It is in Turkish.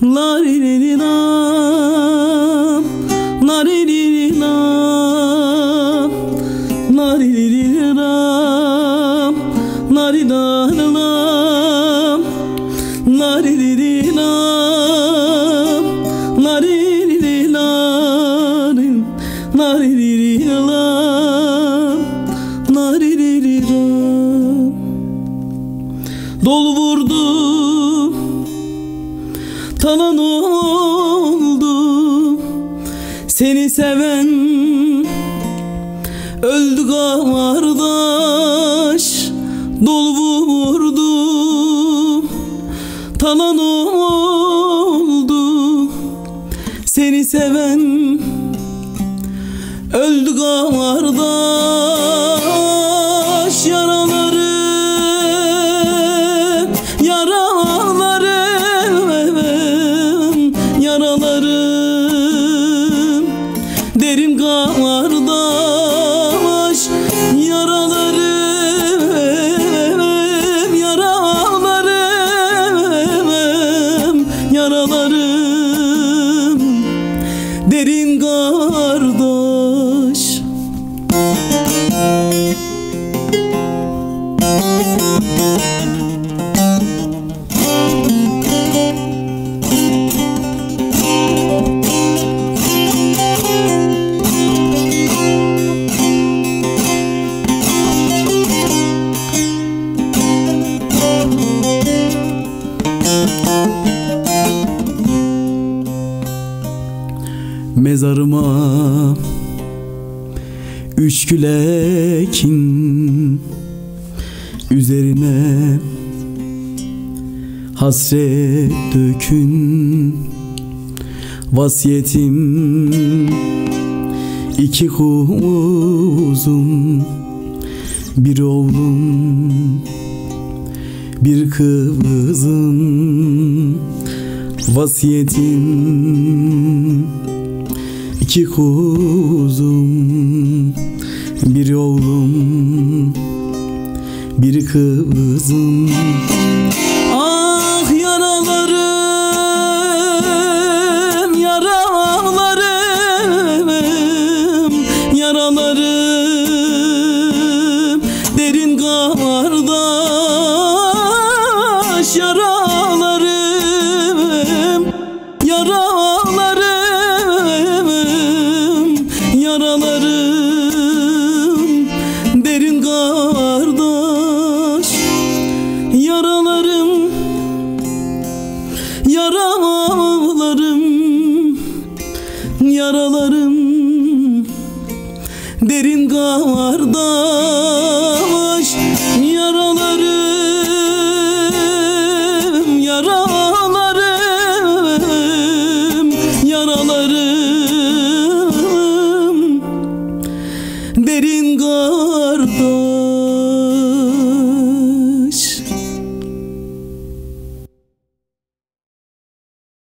La ri ri ri la La ri ri ri la La ri ri ri la La ri la la la La ri ri ri la La ri ri ri la La ri ri ri la La ri ri ri la Dol vurdu Talan oldu. Seni seven Öldü kardeş Dol vurdu. Talan oldu. Seni seven Öldü kardeş Mezarıma. Üç gül ekin Üzerine Hasret dökün. Vasiyetim iki kuzum Bir oğlum Bir kızım. Vasiyetim iki kuzum Bir oğlum Bir kızım Yaralarım. Derin kardeş